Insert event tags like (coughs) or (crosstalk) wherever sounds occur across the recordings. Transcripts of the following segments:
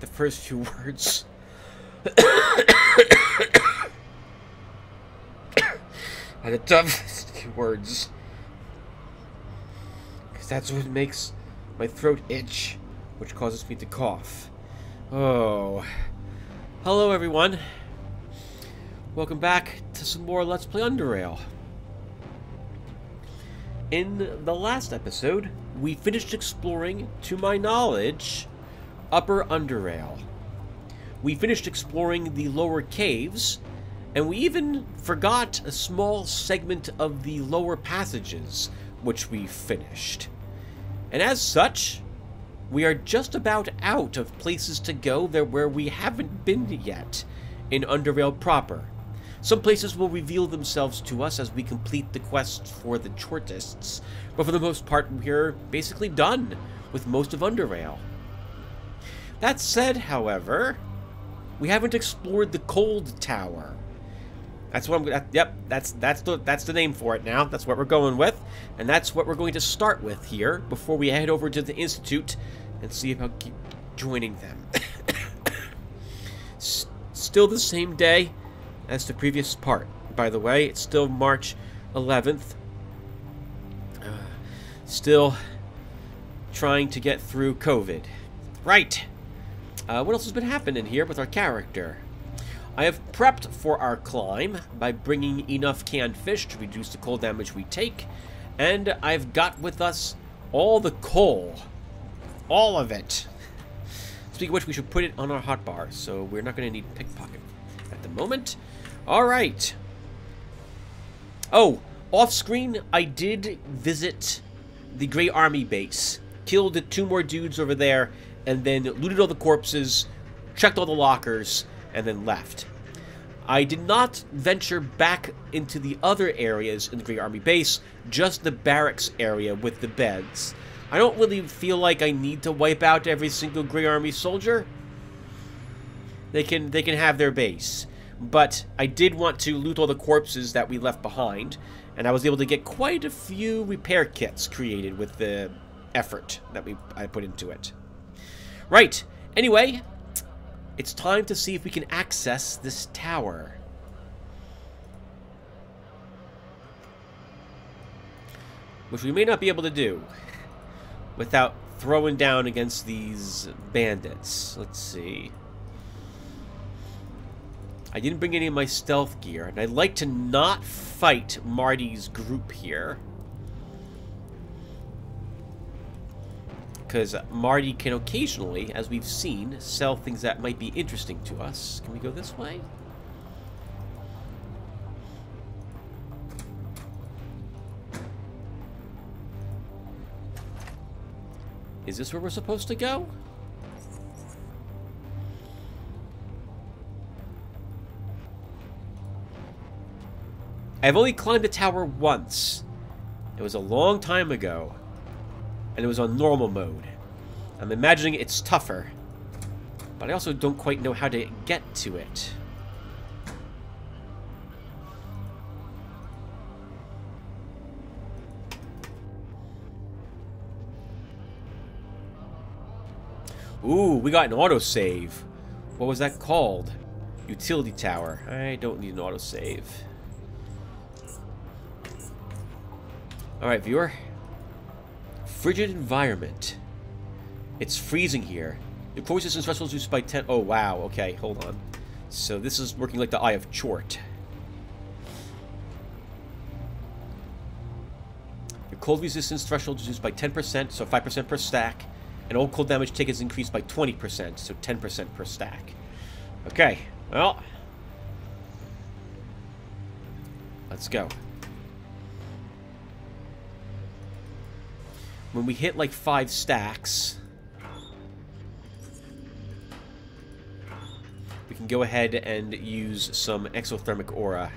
the first few (laughs) words. (coughs) are the toughest few (laughs) words. Because that's what makes my throat itch, which causes me to cough. Oh. Hello, everyone. Welcome back to some more Let's Play Underrail. In the last episode, we finished exploring, to my knowledge, Upper Underrail. We finished exploring the lower caves, and we even forgot a small segment of the lower passages, which we finished. And as such, we are just about out of places to go there where we haven't been yet in Underrail proper. Some places will reveal themselves to us as we complete the quest for the Chortists, but for the most part, we're basically done with most of Underrail. That said, however, we haven't explored the Cold Tower. That's what I'm. That, yep, that's that's the that's the name for it now. That's what we're going with, and that's what we're going to start with here before we head over to the institute and see about keep joining them. (coughs) Still the same day as the previous part. By the way, it's still March 11th. Uh, still trying to get through COVID. Right. Uh, what else has been happening here with our character? I have prepped for our climb by bringing enough canned fish to reduce the cold damage we take, and I've got with us all the coal. All of it. Speaking of which, we should put it on our hotbar, so we're not going to need pickpocket at the moment. All right. Oh, off screen, I did visit the Grey Army base. Killed two more dudes over there, and then looted all the corpses, checked all the lockers, and then left. I did not venture back into the other areas in the Grey Army base, just the barracks area with the beds. I don't really feel like I need to wipe out every single Grey Army soldier. They can they can have their base. But I did want to loot all the corpses that we left behind, and I was able to get quite a few repair kits created with the effort that we I put into it. Right. Anyway, it's time to see if we can access this tower. Which we may not be able to do without throwing down against these bandits. Let's see. I didn't bring any of my stealth gear, and I'd like to not fight Marty's group here. Because Marty can occasionally, as we've seen, sell things that might be interesting to us. Can we go this way? Is this where we're supposed to go? I've only climbed the tower once. It was a long time ago. And it was on normal mode. I'm imagining it's tougher. But I also don't quite know how to get to it. Ooh, we got an autosave. What was that called? Utility tower. I don't need an autosave. Alright, viewer. Frigid environment. It's freezing here. The cold resistance threshold reduced by 10. Oh, wow. Okay, hold on. So this is working like the Eye of Chort. The cold resistance threshold reduced by 10%, so 5% per stack. And all cold damage taken is increased by 20%, so 10% per stack. Okay, well. Let's go. When we hit like five stacks, we can go ahead and use some exothermic aura.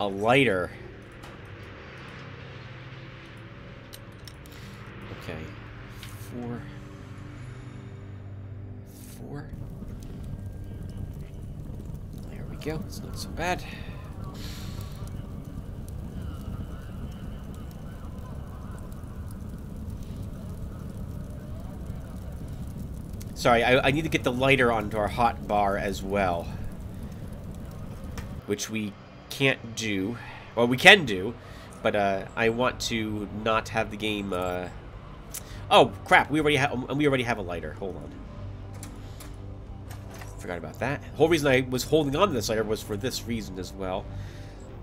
A lighter. It's not so bad. Sorry, I, I, need to get the lighter onto our hot bar as well. Which we can't do. Well, we can do, but uh, I want to not have the game... Uh... Oh, crap, we already, ha um, we already have a lighter. Hold on. Forgot about that. The whole reason I was holding on to this lighter was for this reason as well.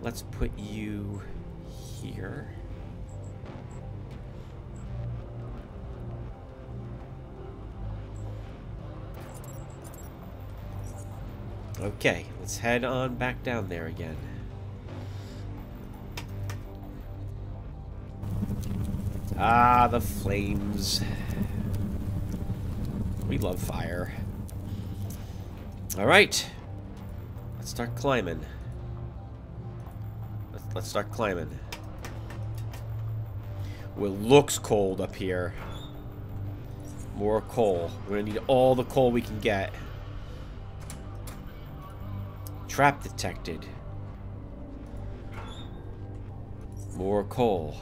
Let's put you here. Okay, let's head on back down there again. Ah, the flames. We love fire. Alright. Let's start climbing. Let's, let's start climbing. Well, it looks cold up here. More coal. We're gonna need all the coal we can get. Trap detected. More coal.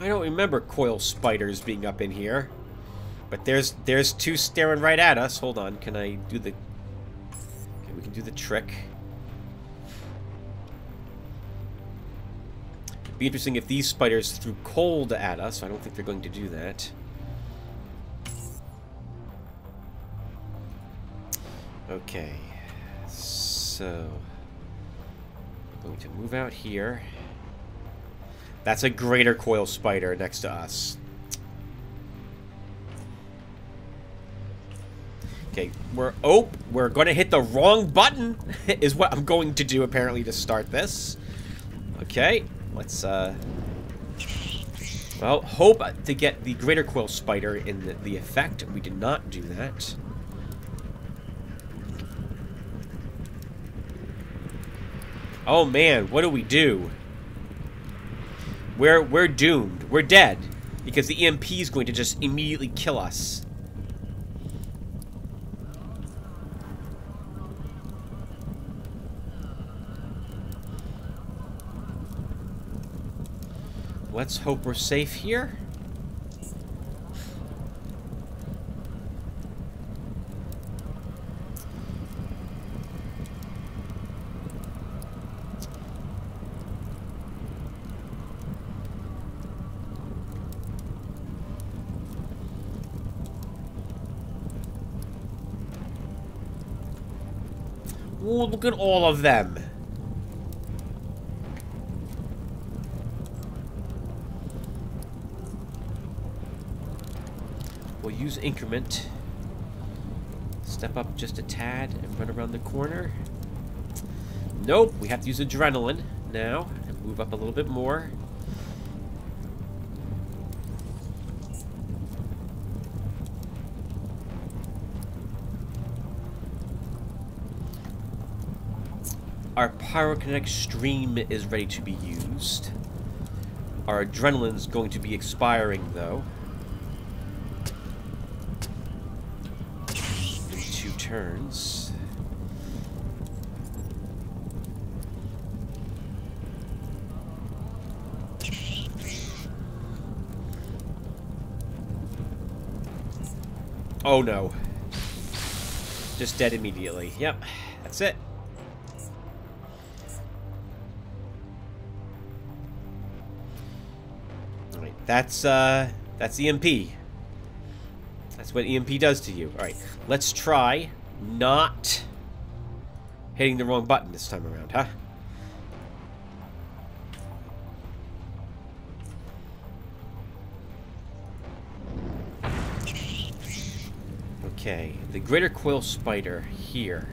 I don't remember coil spiders being up in here. But there's there's two staring right at us. Hold on, can I do the... Okay, we can do the trick. Be interesting if these spiders threw cold at us. I don't think they're going to do that. Okay. So... I'm going to move out here. That's a greater coil spider next to us. Okay, we're... Oh, we're going to hit the wrong button, (laughs) is what I'm going to do, apparently, to start this. Okay, let's, uh... Well, hope to get the greater coil spider in the, the effect. We did not do that. Oh, man, what do we do? We're, we're doomed. We're dead. Because the EMP is going to just immediately kill us. Let's hope we're safe here. Look at all of them. We'll use increment. Step up just a tad and run around the corner. Nope, we have to use adrenaline now and move up a little bit more. Pyrokinetic stream is ready to be used. Our adrenaline's going to be expiring, though. In two turns. Oh no. Just dead immediately. Yep, that's it. That's, uh, that's EMP. That's what EMP does to you. Alright, let's try not hitting the wrong button this time around, huh? Okay, the greater coil spider here.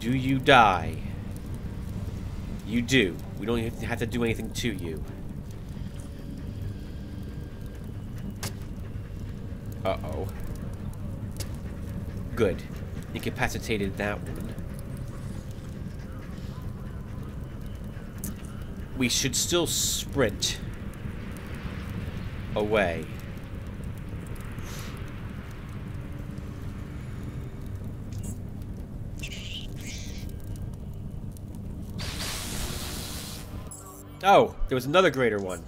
Do you die? You do. We don't have to do anything to you. Uh-oh. Good. Incapacitated that one. We should still sprint away. Oh, there was another greater one.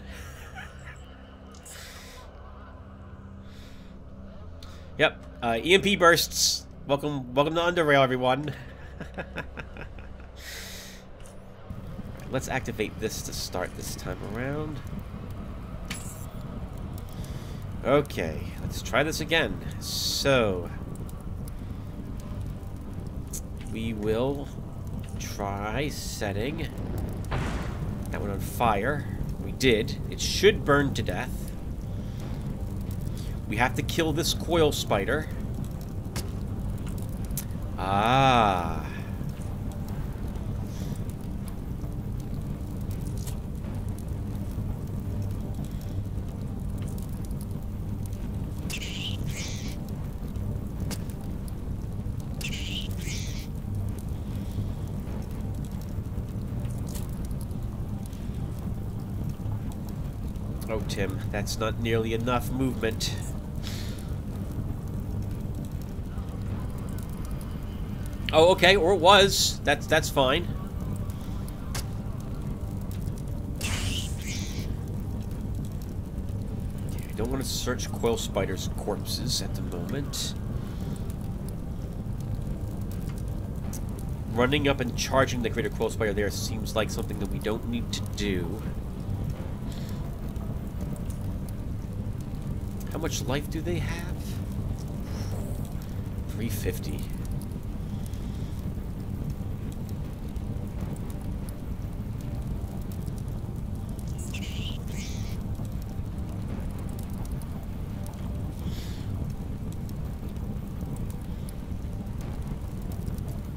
Yep, uh, EMP bursts. Welcome, welcome to Underrail, everyone. (laughs) Let's activate this to start this time around. Okay, let's try this again. So, we will try setting that one on fire. We did. It should burn to death. We have to kill this coil spider. Ah. Oh, Tim, that's not nearly enough movement. Oh, okay, or it was. That's that's fine. Okay, I don't want to search coil spiders' corpses at the moment. Running up and charging the greater coil spider there seems like something that we don't need to do. How much life do they have? 350.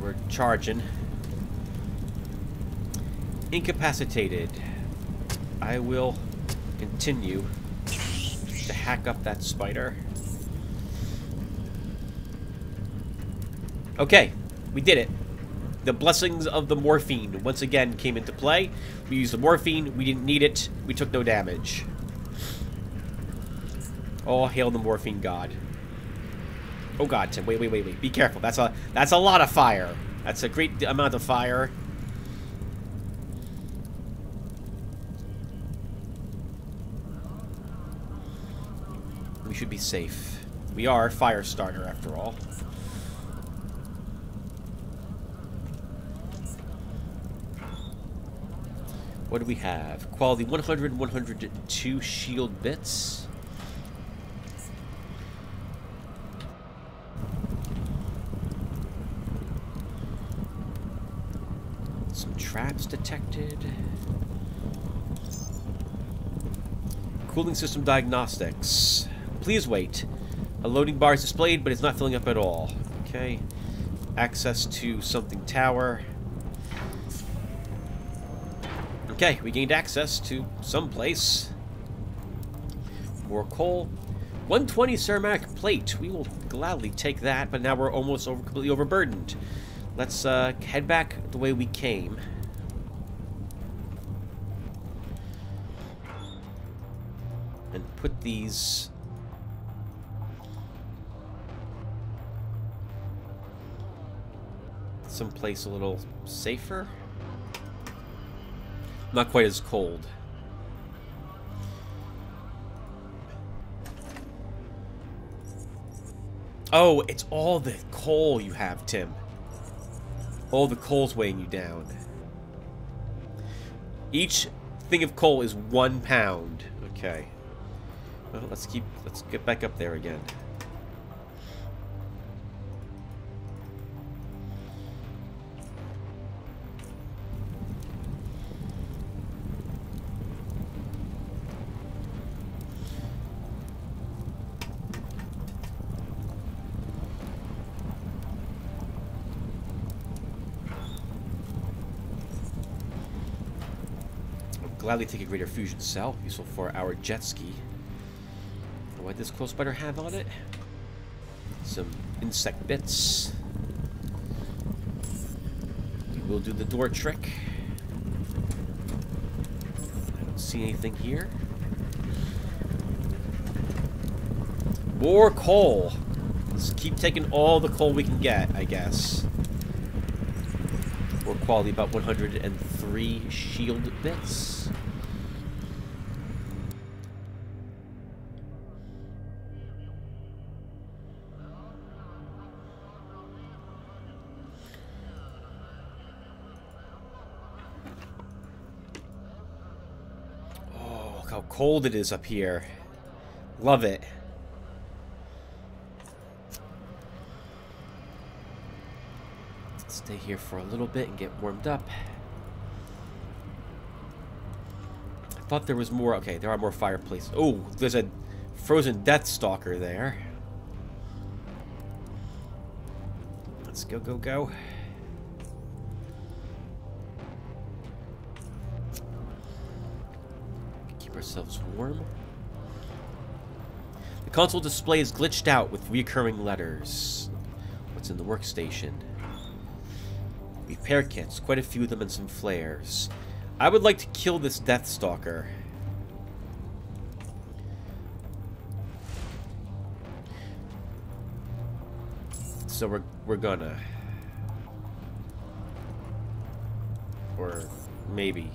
We're charging. Incapacitated. I will continue to hack up that spider. Okay, we did it. The blessings of the morphine once again came into play. We used the morphine, we didn't need it, we took no damage. Oh, hail the morphine god. Oh god, Tim, wait, wait, wait, wait. Be careful. That's a that's a lot of fire. That's a great amount of fire. We should be safe. We are fire starter after all. What do we have? Quality 100, 102 shield bits. Some traps detected. Cooling system diagnostics. Please wait. A loading bar is displayed, but it's not filling up at all. Okay. Access to something tower. Okay, we gained access to some place. More coal. 120 ceramic plate. We will gladly take that, but now we're almost over, completely overburdened. Let's uh, head back the way we came. Put these... someplace a little safer. Not quite as cold. Oh, it's all the coal you have, Tim. All the coal's weighing you down. Each thing of coal is one pound. Okay. Well, let's keep, let's get back up there again. gladly take a greater fusion cell, useful for our jet ski. What does Coil Spider have on it? Some insect bits. We will do the door trick. I don't see anything here. More coal. Let's keep taking all the coal we can get, I guess. More quality, about 103 shield bits. Cold it is up here. Love it. Stay here for a little bit and get warmed up. I thought there was more. Okay, there are more fireplaces. Oh, there's a frozen Death Stalker there. Let's go, go, go. Ourselves warm. The console display is glitched out with recurring letters. What's in the workstation? Repair kits, quite a few of them and some flares. I would like to kill this Death Stalker. So we're we're gonna or maybe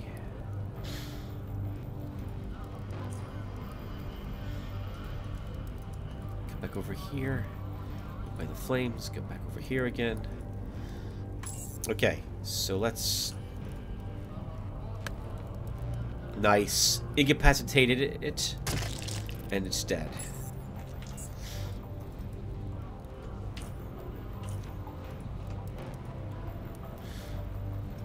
back over here by the flames get back over here again okay so let's nice incapacitated it and it's dead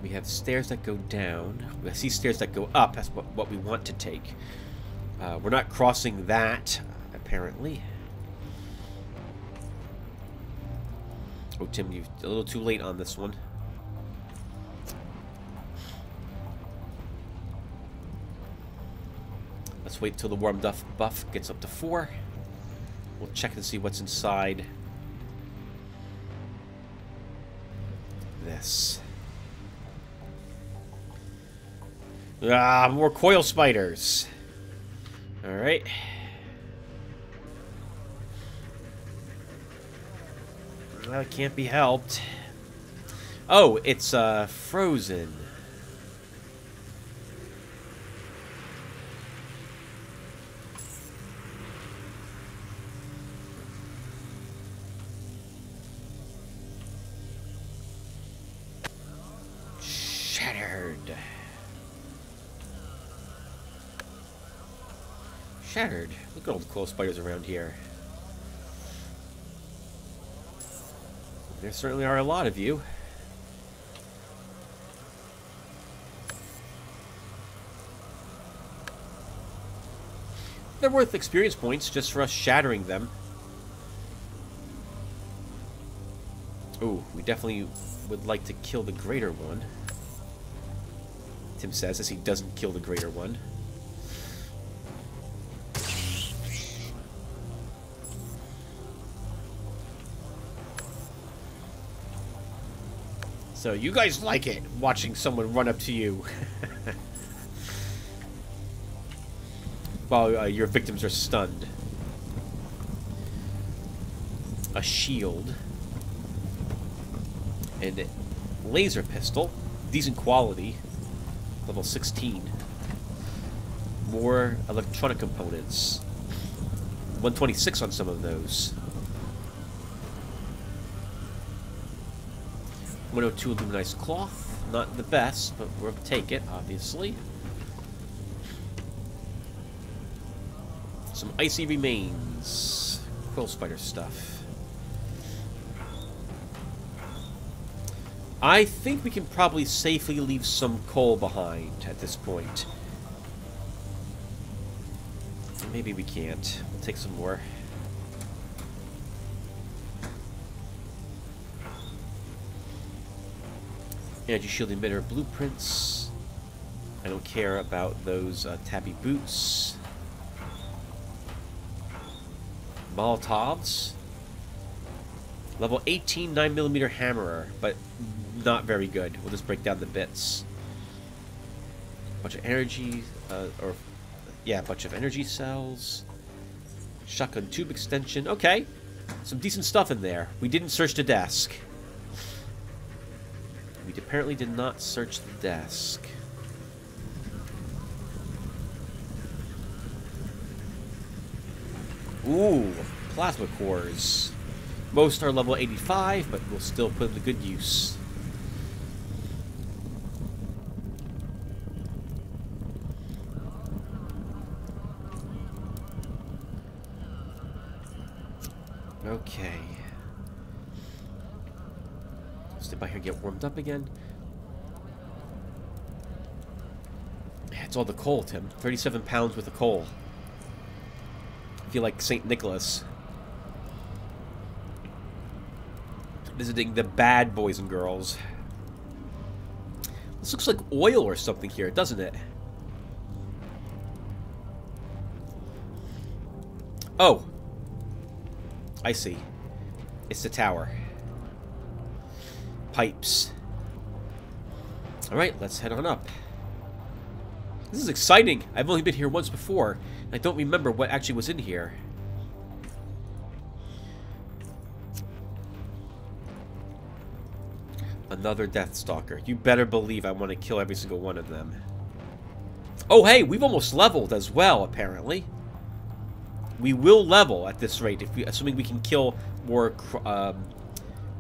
We have stairs that go down. I see stairs that go up. That's what, what we want to take. Uh, we're not crossing that, apparently. Oh, Tim, you're a little too late on this one. Let's wait till the warmed up buff gets up to four. We'll check and see what's inside this. Ah, more coil spiders. Alright. Well, it can't be helped. Oh, it's, uh, frozen. Shattered. Shattered. Look at all the coil spiders around here. There certainly are a lot of you. They're worth experience points just for us shattering them. Ooh, we definitely would like to kill the greater one. Tim says as he doesn't kill the greater one. So you guys like it, watching someone run up to you. While uh, your victims are stunned. A shield. And laser pistol. Decent quality. Level 16. More electronic components. 126 on some of those. 102 Luminized Cloth. Not the best, but we'll take it, obviously. Some Icy Remains. Coil Spider stuff. I think we can probably safely leave some coal behind at this point. Maybe we can't. We'll take some more. Energy shield emitter blueprints. I don't care about those uh, tabi boots. Molotovs. Level 18 9mm hammerer, but not very good. We'll just break down the bits. Bunch of energy, uh, or yeah, a bunch of energy cells. Shotgun tube extension. Okay, some decent stuff in there. We didn't search the desk. We apparently did not search the desk. Ooh, plasma cores. Most are level 85, but we'll still put them to good use. Okay. By here get warmed up again. It's all the coal, Tim. 37 pounds worth of coal. I feel like St. Nicholas. Visiting the bad boys and girls. This looks like oil or something here, doesn't it? Oh. I see. It's the tower. Pipes. Alright, let's head on up. This is exciting. I've only been here once before. And I don't remember what actually was in here. Another Death Stalker. You better believe I want to kill every single one of them. Oh, hey, we've almost leveled as well, apparently. We will level at this rate, if we, assuming we can kill more um,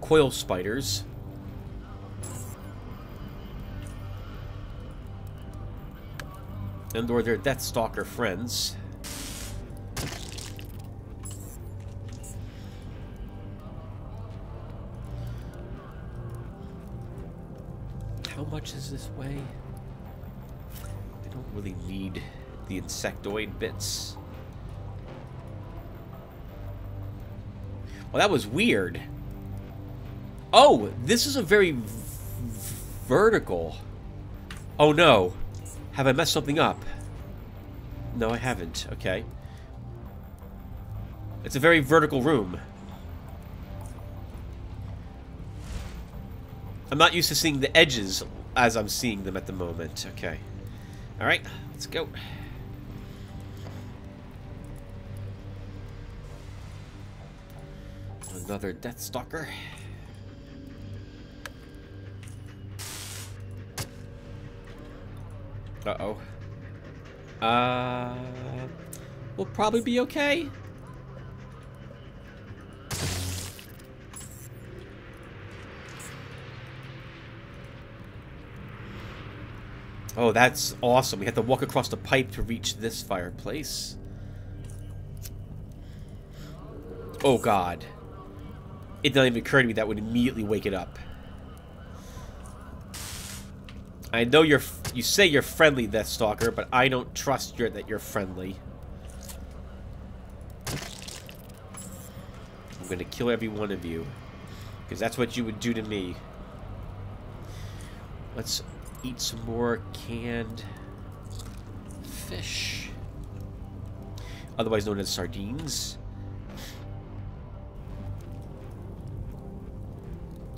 coil spiders. And or their Deathstalker friends. How much is this weigh? I don't really need the insectoid bits. Well, that was weird. Oh, this is a very vertical. Oh no. Have I messed something up? No, I haven't. Okay. It's a very vertical room. I'm not used to seeing the edges as I'm seeing them at the moment. Okay. Alright, let's go. Another Deathstalker. Uh-oh. Uh... We'll probably be okay. Oh, that's awesome. We have to walk across the pipe to reach this fireplace. Oh, God. It didn't even occur to me that would immediately wake it up. I know you're you say you're friendly, Death Stalker, but I don't trust you that you're friendly. I'm gonna kill every one of you. Because that's what you would do to me. Let's eat some more canned fish. Otherwise known as sardines.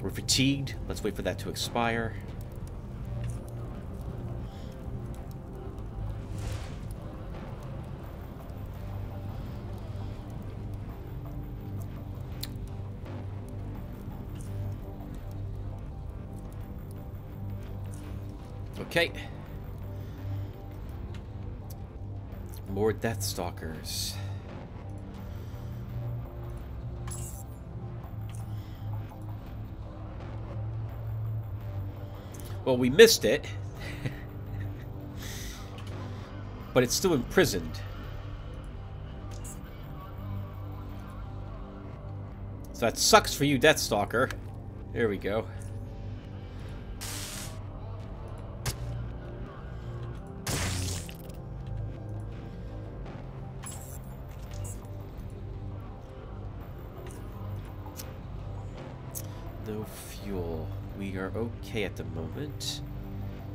We're fatigued. Let's wait for that to expire. Okay. More Deathstalkers. Well, we missed it. (laughs) but it's still imprisoned. So that sucks for you, Deathstalker. There we go. Okay at the moment.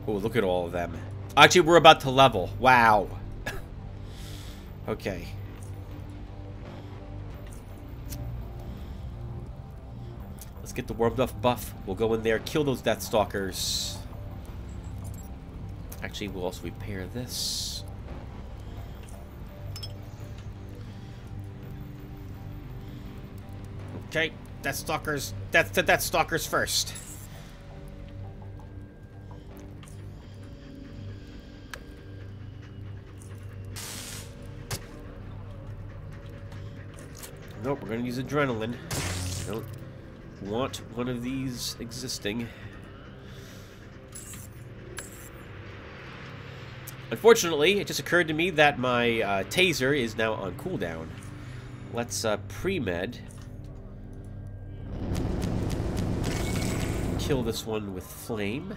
Oh, look at all of them. Actually, we're about to level. Wow. (laughs) okay. Let's get the warmed up buff. We'll go in there, kill those Deathstalkers. Actually, we'll also repair this. Okay, Deathstalkers. That's the Deathstalkers first. Nope, we're to use adrenaline. We don't want one of these existing. Unfortunately, it just occurred to me that my uh, taser is now on cooldown. Let's uh, pre-med kill this one with flame.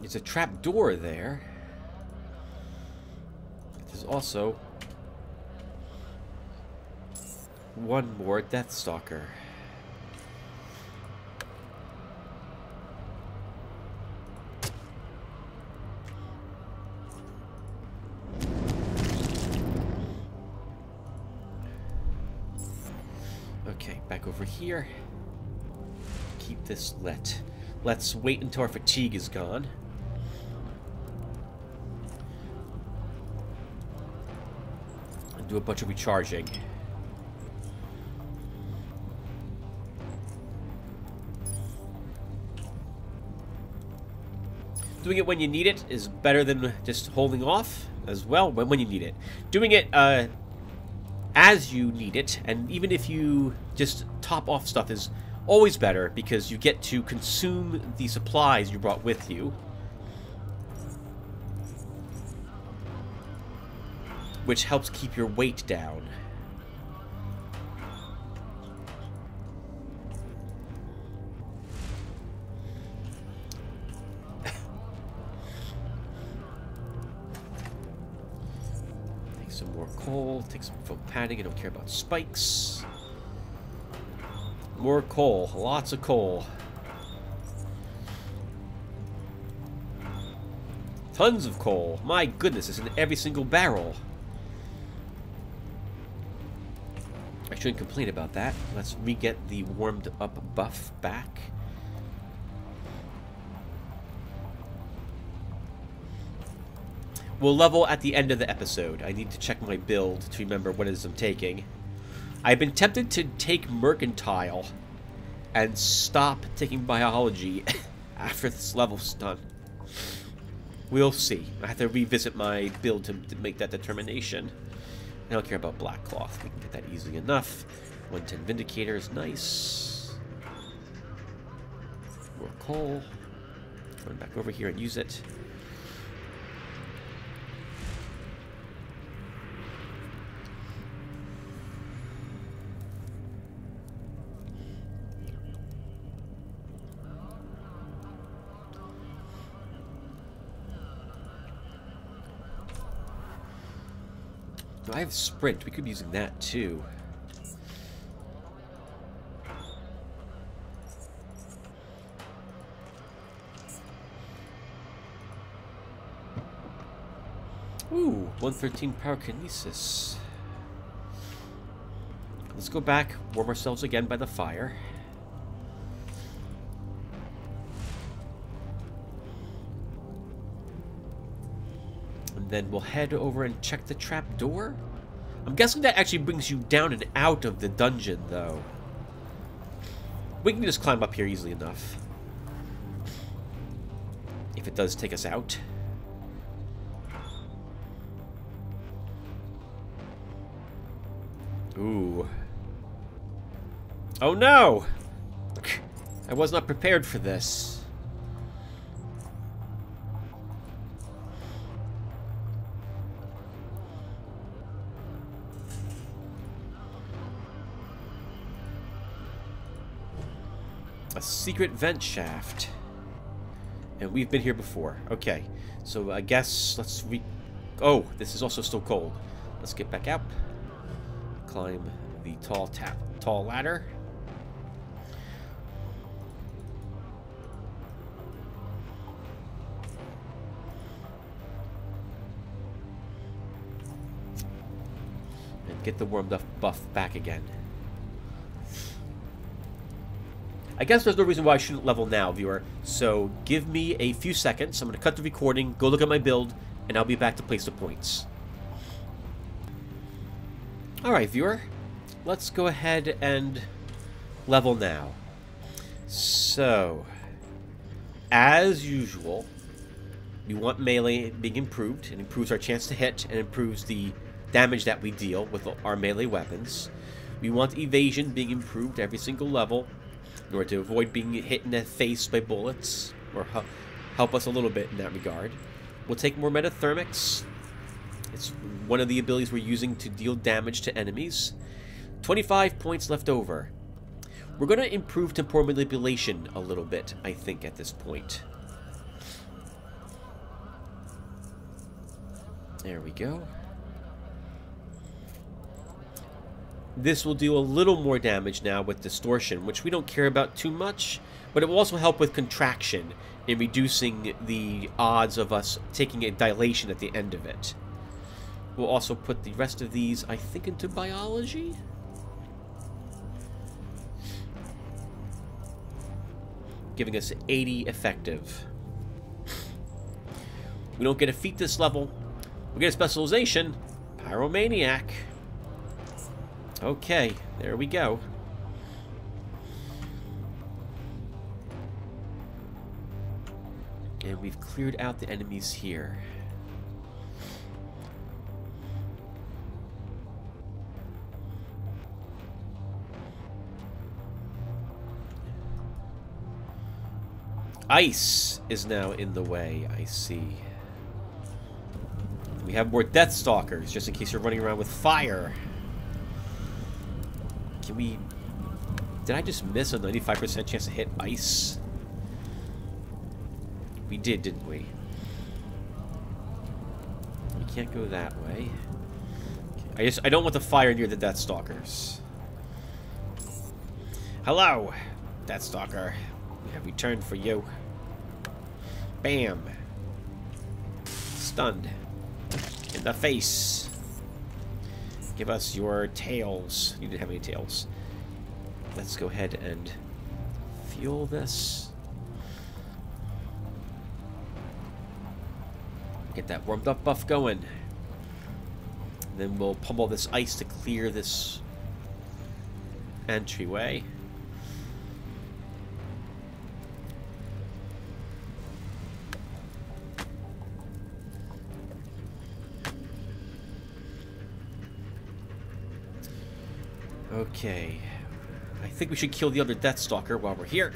There's a trap door there. There's also one more Deathstalker. Here. Keep this lit. Let's wait until our fatigue is gone. And do a bunch of recharging. Doing it when you need it is better than just holding off as well when, when you need it. Doing it uh, as you need it, and even if you just top off stuff is always better because you get to consume the supplies you brought with you. Which helps keep your weight down. Some more coal, take some foam padding, I don't care about spikes. More coal. Lots of coal. Tons of coal. My goodness, it's in every single barrel. I shouldn't complain about that. Let's re-get the warmed up buff back. We'll level at the end of the episode. I need to check my build to remember what it is I'm taking. I've been tempted to take Mercantile and stop taking Biology (laughs) after this level's done. We'll see. I have to revisit my build to, to make that determination. I don't care about Black Cloth. We can get that easily enough. 110 Vindicator is nice. More coal. Run back over here and use it. I have Sprint. We could be using that too. Ooh, 113 Pyrokinesis. Let's go back, warm ourselves again by the fire. Then we'll head over and check the trap door. I'm guessing that actually brings you down and out of the dungeon, though. We can just climb up here easily enough. If it does take us out. Ooh. Oh no! I was not prepared for this. Secret vent shaft. And we've been here before. Okay. So I guess let's re... Oh, this is also still cold. Let's get back out. Climb the tall tap, tall ladder. And get the warmed up buff back again. I guess there's no reason why I shouldn't level now, viewer. So give me a few seconds. I'm going to cut the recording, go look at my build, and I'll be back to place the points. Alright, viewer. Let's go ahead and level now. So, as usual, we want melee being improved. It improves our chance to hit and improves the damage that we deal with our melee weapons. We want evasion being improved every single level in order to avoid being hit in the face by bullets, or help us a little bit in that regard. We'll take more metathermics. It's one of the abilities we're using to deal damage to enemies. 25 points left over. We're going to improve temporal manipulation a little bit, I think, at this point. There we go. This will do a little more damage now with distortion, which we don't care about too much, but it will also help with contraction in reducing the odds of us taking a dilation at the end of it. We'll also put the rest of these, I think, into biology? Giving us 80 effective. We don't get a feat this level. We get a specialization. Pyromaniac. Okay, there we go. And we've cleared out the enemies here. Ice is now in the way, I see. We have more Death Stalkers, just in case you're running around with fire. Can we... Did I just miss a 95% chance to hit ice? We did, didn't we? We can't go that way. I just I don't want the fire near the Death Stalkers. Hello, Death Stalker. We have returned for you. Bam. Stunned. In the face. Give us your tails. You didn't have any tails. Let's go ahead and fuel this. Get that warmed up buff going. Then we'll pummel this ice to clear this entryway. Okay. I think we should kill the other Death Stalker while we're here.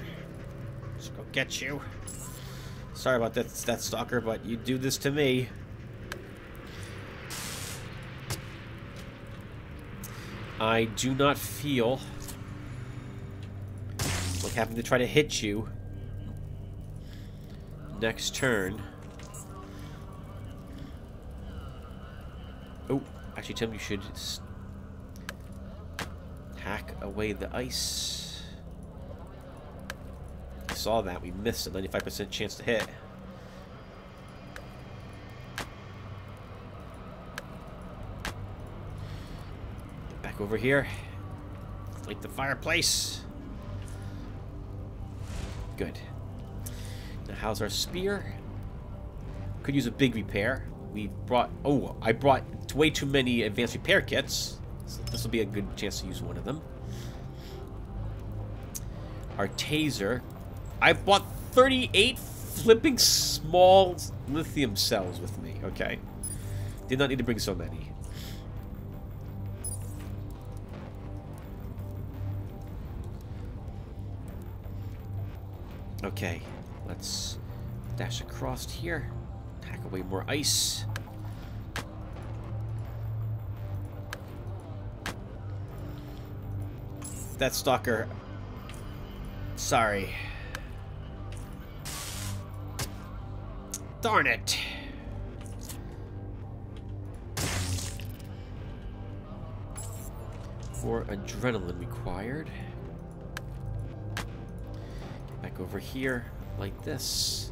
Let's go get you. Sorry about that, Death Stalker, but you do this to me. I do not feel like having to try to hit you next turn. Oh, actually, Tim, you should away the ice. I saw that. We missed a 95% chance to hit. Get back over here. Light the fireplace. Good. Now how's our spear? Could use a big repair. We brought... Oh, I brought way too many advanced repair kits. So this will be a good chance to use one of them. Our taser. I bought 38 flipping small lithium cells with me. Okay. Did not need to bring so many. Okay. Let's dash across here. Hack away more ice. that stalker. Sorry. Darn it. More adrenaline required. Get back over here like this.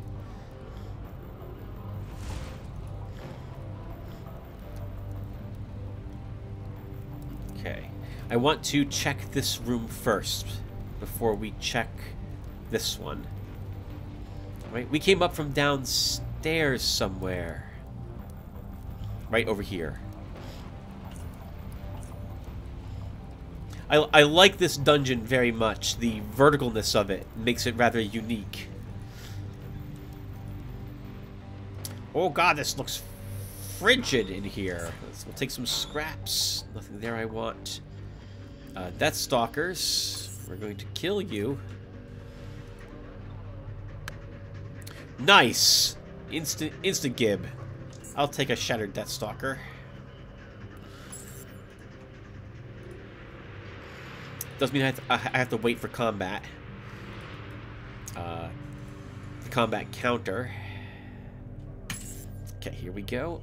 Okay. I want to check this room first before we check this one. Right? We came up from downstairs somewhere. Right over here. I, I like this dungeon very much. The verticalness of it makes it rather unique. Oh god, this looks frigid in here. Let's, we'll take some scraps. Nothing there I want. Uh, Stalkers, we're going to kill you. Nice! Instant, instant gib. I'll take a Shattered Death Stalker. Doesn't mean I have to, I have to wait for combat. Uh, combat counter. Okay, here we go.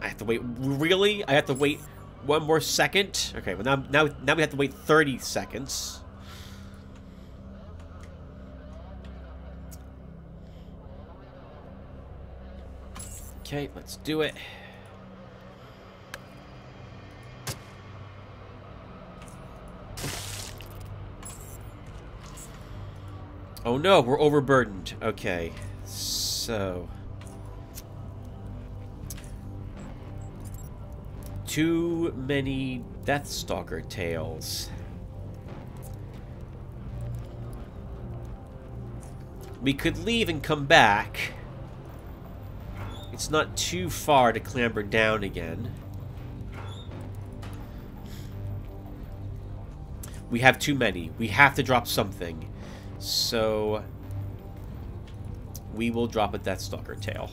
I have to wait. Really? I have to wait one more second? Okay, well now, now, now we have to wait 30 seconds. Okay, let's do it. Oh no, we're overburdened. Okay, so... Too many Deathstalker tails. We could leave and come back. It's not too far to clamber down again. We have too many. We have to drop something. So... We will drop a Deathstalker tail.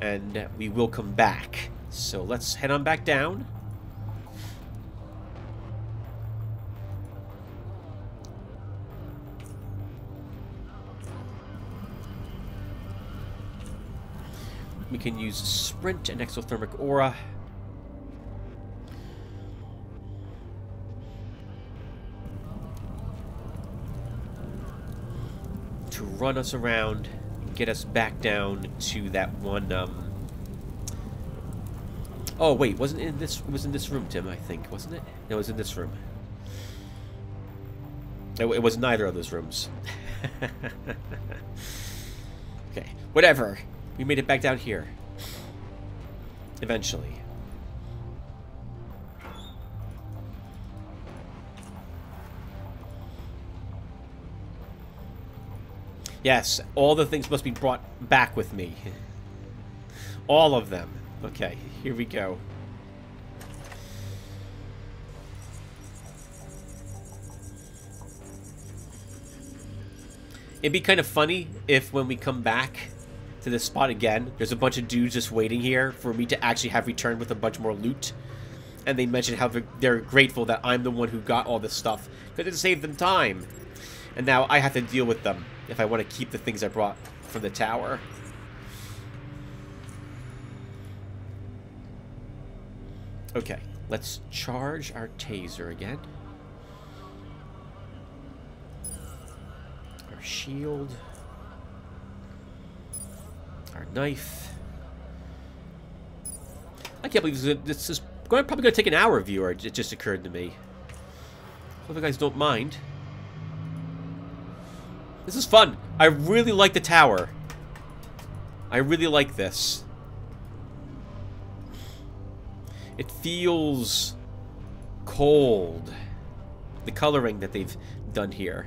And we will come back. So let's head on back down. We can use Sprint and Exothermic Aura. To run us around and get us back down to that one, um... Oh, wait, wasn't in this... It was in this room, Tim, I think, wasn't it? No, it was in this room. It, it was neither of those rooms. (laughs) okay, whatever. We made it back down here. Eventually. Yes, all the things must be brought back with me. all of them. Okay, here we go. It'd be kind of funny if when we come back to this spot again. There's a bunch of dudes just waiting here for me to actually have returned with a bunch more loot. And they mentioned how they're grateful that I'm the one who got all this stuff. Because it saved them time. And now I have to deal with them if I want to keep the things I brought from the tower. Okay, let's charge our taser again. Our shield our knife. I can't believe this, is going, probably going to take an hour of viewer. It just occurred to me. Hope you guys don't mind. This is fun. I really like the tower. I really like this. It feels cold. The coloring that they've done here.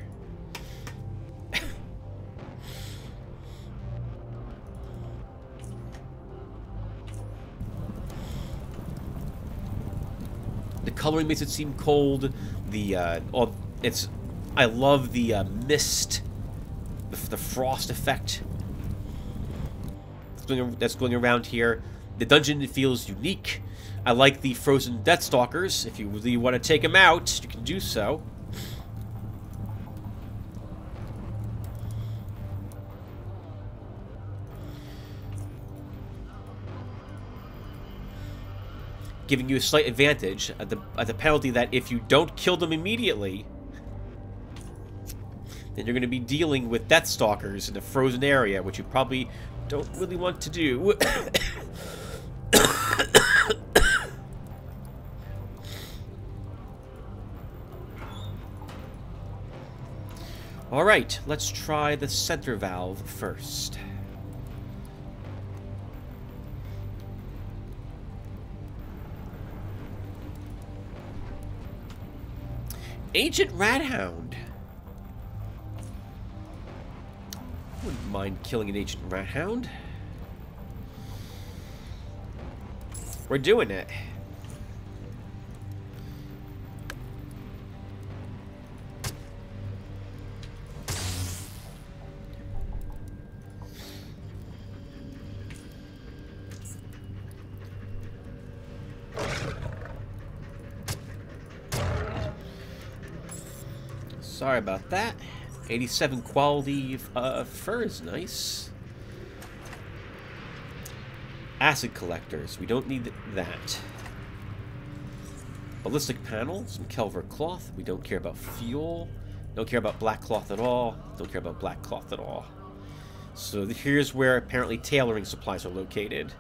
The coloring makes it seem cold. The uh, all, it's I love the uh, mist, the, the, frost effect that's going, that's going around here. The dungeon feels unique. I like the frozen Deathstalkers. If you really want to take them out, you can do so. giving you a slight advantage at the, at the penalty that if you don't kill them immediately, then you're going to be dealing with Deathstalkers in a frozen area, which you probably don't really want to do. (coughs) (coughs) Alright, let's try the center valve first. Ancient Rathound. Wouldn't mind killing an ancient Rathound. We're doing it. About that. 87 quality uh, fur is nice. Acid collectors. We don't need that. Ballistic panel. Some Kevlar cloth. We don't care about fuel. Don't care about black cloth at all. Don't care about black cloth at all. So here's where apparently tailoring supplies are located.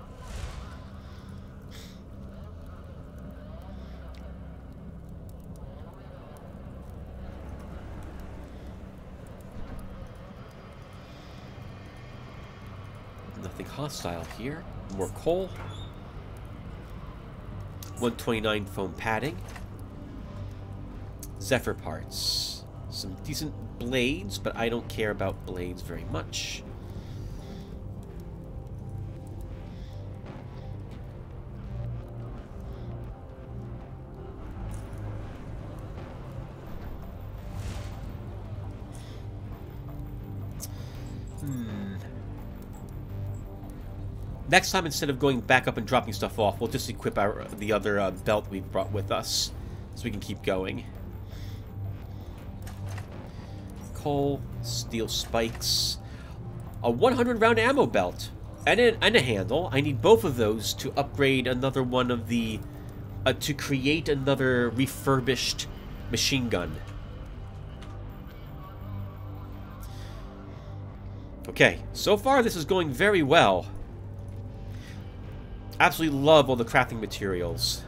Nothing hostile here. More coal. 129 foam padding. Zephyr parts. Some decent blades, but I don't care about blades very much. Next time, instead of going back up and dropping stuff off, we'll just equip our the other uh, belt we've brought with us, so we can keep going. Coal, steel spikes, a 100 round ammo belt, and a, and a handle. I need both of those to upgrade another one of the, uh, to create another refurbished machine gun. Okay, so far this is going very well. Absolutely love all the crafting materials.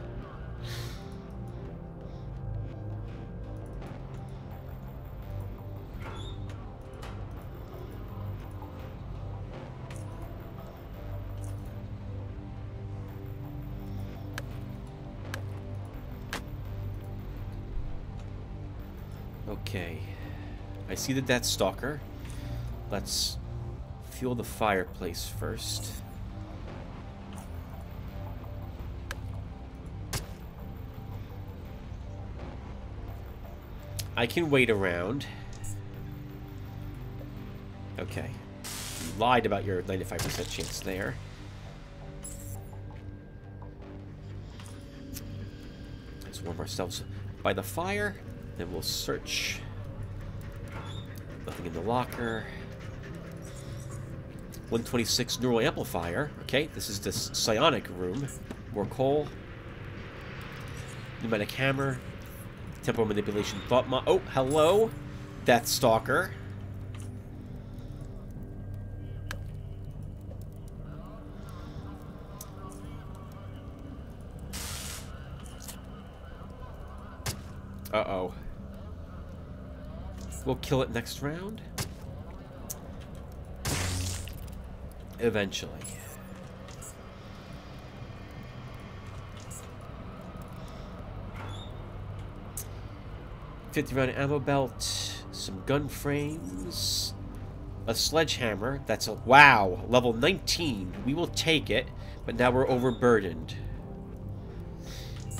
Okay. I see the Death Stalker. Let's fuel the fireplace first. I can wait around. Okay. You lied about your 95% chance there. Let's warm ourselves by the fire. Then we'll search. Nothing in the locker. 126 neural amplifier. Okay, this is this psionic room. More coal. Pneumatic hammer. Temporal manipulation thought mo Oh, hello, Death Stalker. Uh-oh. We'll kill it next round. Eventually. 50 round ammo belt, some gun frames, a sledgehammer. That's a wow, level 19. We will take it, but now we're overburdened.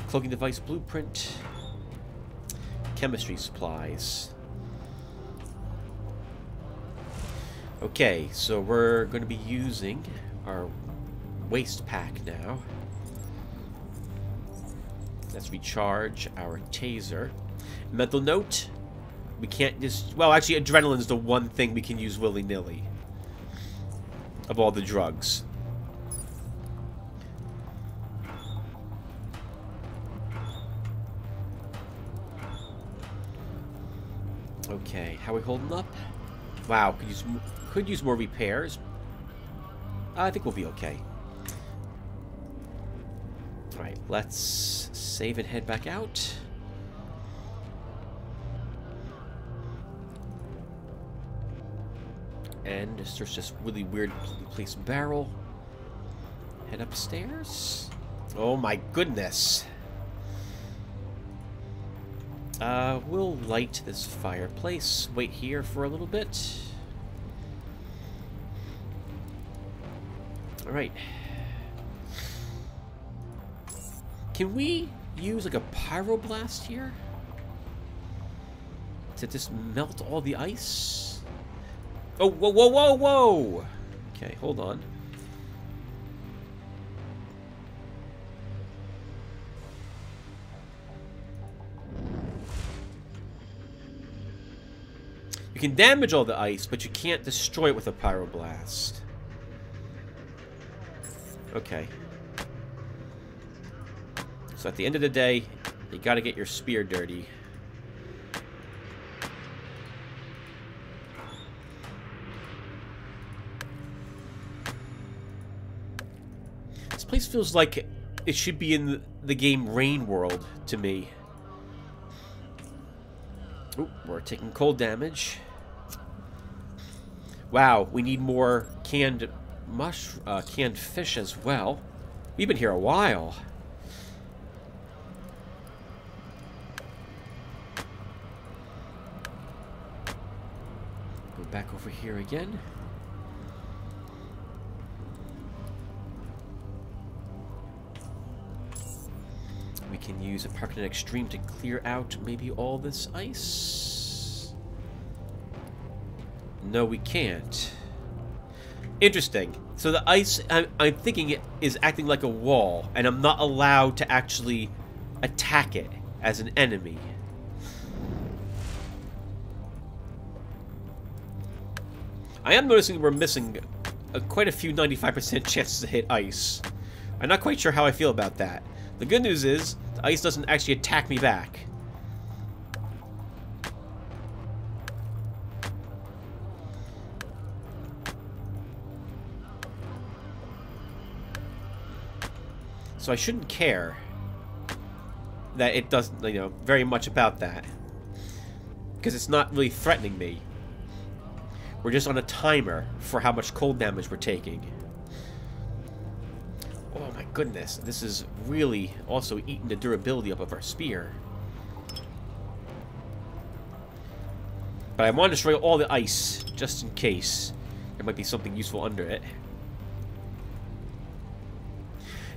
Cloaking device blueprint, chemistry supplies. Okay, so we're going to be using our waist pack now. Let's recharge our taser. Mental note, we can't just... Well, actually, adrenaline's the one thing we can use willy-nilly. Of all the drugs. Okay, how are we holding up? Wow, could use could use more repairs. I think we'll be okay. Alright, let's save and head back out. And there's this really weird placed barrel. Head upstairs. Oh my goodness. Uh, we'll light this fireplace. Wait here for a little bit. Alright. Can we use like a pyroblast here? To just melt all the ice? Oh, whoa, whoa, whoa, whoa! Okay, hold on. You can damage all the ice, but you can't destroy it with a pyroblast. Okay. So at the end of the day, you gotta get your spear dirty. This place feels like it should be in the game Rain World to me. Ooh, we're taking cold damage. Wow, we need more canned mush, uh, canned fish as well. We've been here a while. Go back over here again. Can use a Pyrokinetic Stream to clear out maybe all this ice. No, we can't. Interesting. So the ice, I'm, I'm thinking it is acting like a wall, and I'm not allowed to actually attack it as an enemy. I am noticing we're missing a, quite a few 95% chances to hit ice. I'm not quite sure how I feel about that. The good news is, the ice doesn't actually attack me back. So I shouldn't care that it doesn't, you know, very much about that. Because it's not really threatening me. We're just on a timer for how much cold damage we're taking. Goodness, this is really also eating the durability up of our spear. But I want to destroy all the ice, just in case there might be something useful under it.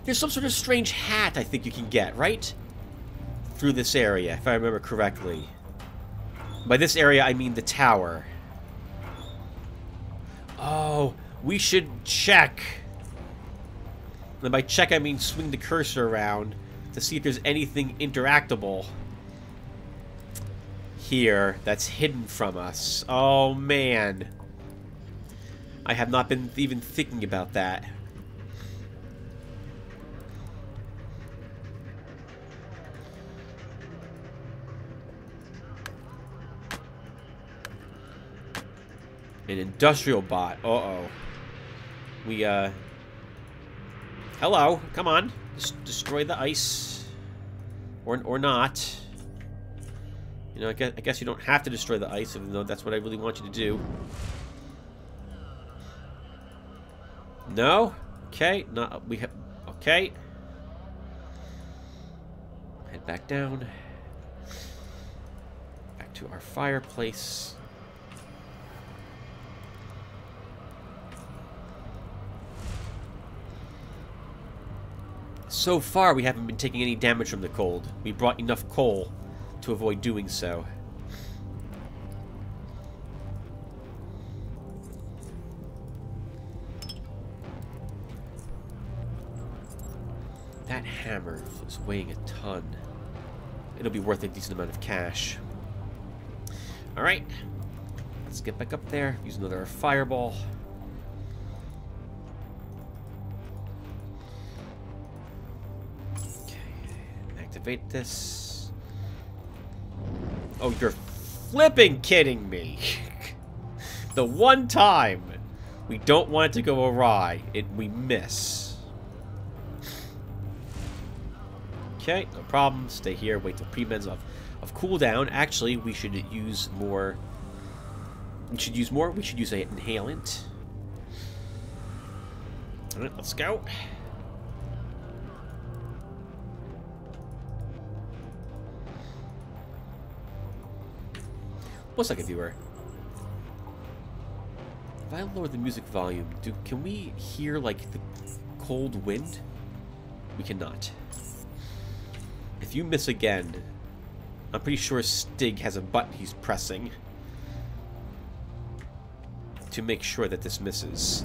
There's some sort of strange hat I think you can get, right? Through this area, if I remember correctly. By this area, I mean the tower. Oh, we should check. And by check, I mean swing the cursor around to see if there's anything interactable here that's hidden from us. Oh, man. I have not been even thinking about that. An industrial bot. Uh-oh. We, uh... Hello. Come on. Just destroy the ice. Or, or not. You know, I guess, I guess you don't have to destroy the ice, even though that's what I really want you to do. No? Okay. Not, we have... Okay. Head back down. Back to our fireplace. So far, we haven't been taking any damage from the cold. We brought enough coal to avoid doing so. That hammer is weighing a ton. It'll be worth a decent amount of cash. Alright. Let's get back up there. Use another fireball. Activate this. Oh, you're flipping kidding me. (laughs) the one time we don't want it to go awry, it we miss. Okay, no problem. Stay here, wait till pre-meds of, of cooldown. Actually, we should use more... We should use more. We should use an inhalant. Alright, let's go. Like a viewer? If I lower the music volume, do can we hear like the cold wind? We cannot. If you miss again, I'm pretty sure Styg has a button he's pressing to make sure that this misses.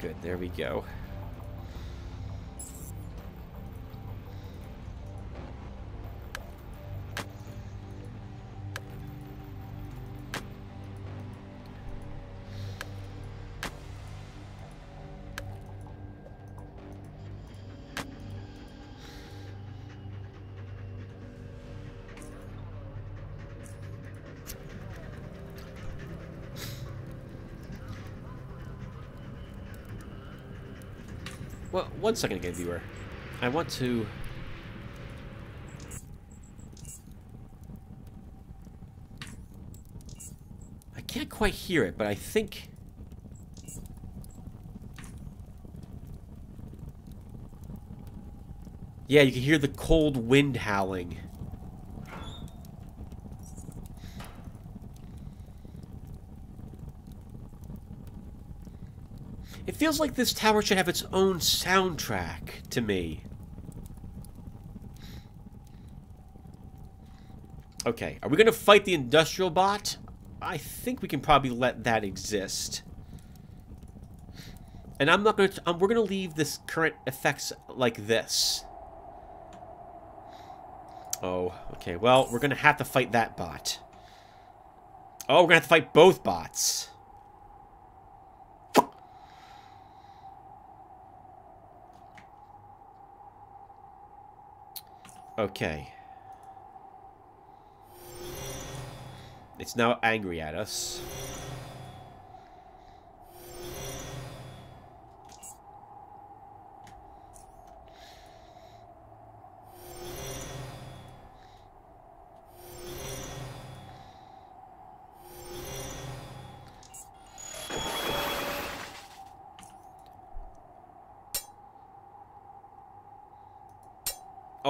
Good, there we go. Second again, viewer. I want to... I can't quite hear it, but I think... Yeah, you can hear the cold wind howling. Feels like this tower should have its own soundtrack to me. Okay, are we going to fight the industrial bot? I think we can probably let that exist. And I'm not going to... Um, we're going to leave this current effects like this. Oh, okay. Well, we're going to have to fight that bot. Oh, we're going to have to fight both bots. Okay. It's now angry at us.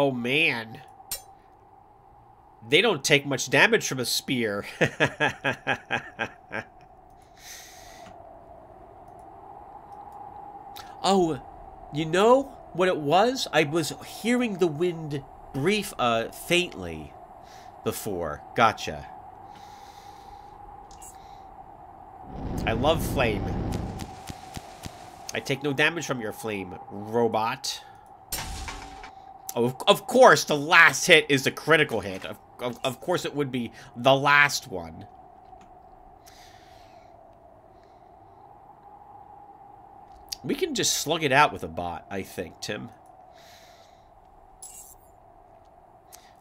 Oh, man. They don't take much damage from a spear. (laughs) oh, you know what it was? I was hearing the wind brief, uh, faintly before. Gotcha. I love flame. I take no damage from your flame, robot. Oh, of, of course, the last hit is a critical hit. Of, of, of course it would be the last one. We can just slug it out with a bot, I think, Tim.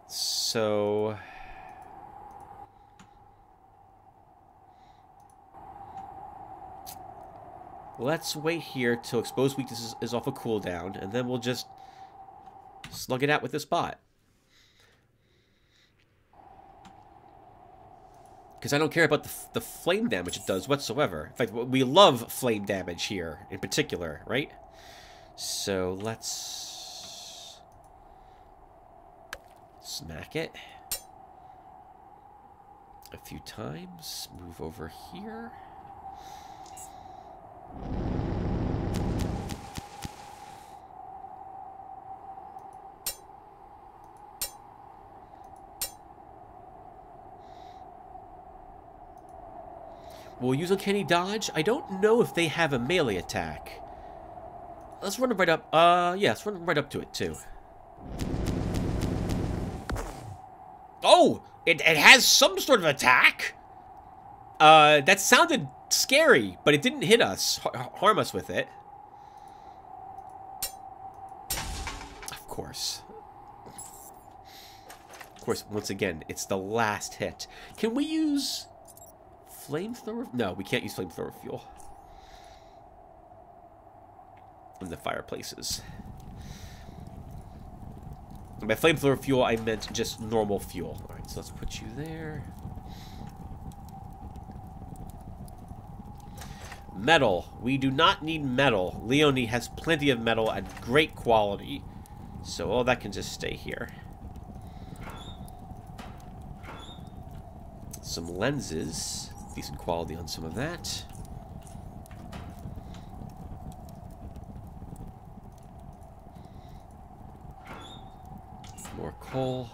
So... Let's wait here till Exposed Weakness is, is off a cooldown, and then we'll just slug it out with this bot. Because I don't care about the, the flame damage it does whatsoever. In fact, we love flame damage here in particular, right? So let's smack it a few times. Move over here. We'll use Uncanny Dodge. I don't know if they have a melee attack. Let's run right up. Uh, yeah, let's run right up to it, too. Oh! It, it has some sort of attack! Uh, that sounded scary, but it didn't hit us, harm us with it. Of course. Of course, once again, it's the last hit. Can we use flamethrower? No, we can't use flamethrower fuel. In the fireplaces. By flamethrower fuel, I meant just normal fuel. Alright, so let's put you there. Metal. We do not need metal. Leonie has plenty of metal at great quality. So all that can just stay here. Some lenses decent quality on some of that. More coal.